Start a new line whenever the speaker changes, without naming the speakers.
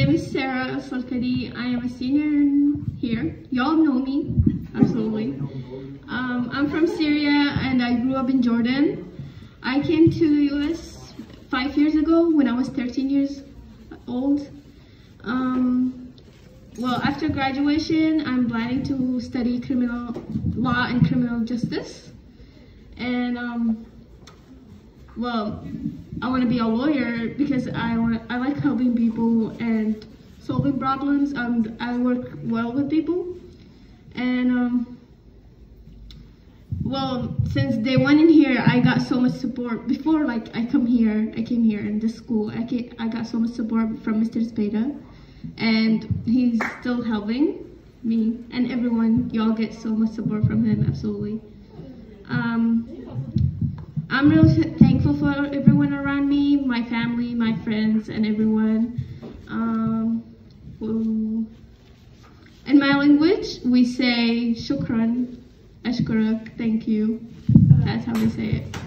name is Sarah Solkadi. I am a senior here. Y'all know me, absolutely. Um, I'm from Syria and I grew up in Jordan. I came to the US five years ago when I was 13 years old. Um, well, after graduation, I'm planning to study criminal law and criminal justice. And um, well, I want to be a lawyer because I want I like helping people and solving problems. Um, I work well with people, and um, well, since day one in here, I got so much support. Before, like I come here, I came here in this school. I came, I got so much support from Mr. Spada, and he's still helping me and everyone. Y'all get so much support from him, absolutely. I'm really thankful for everyone around me, my family, my friends, and everyone. Um, in my language, we say shukran, ashkurak, thank you. That's how we say it.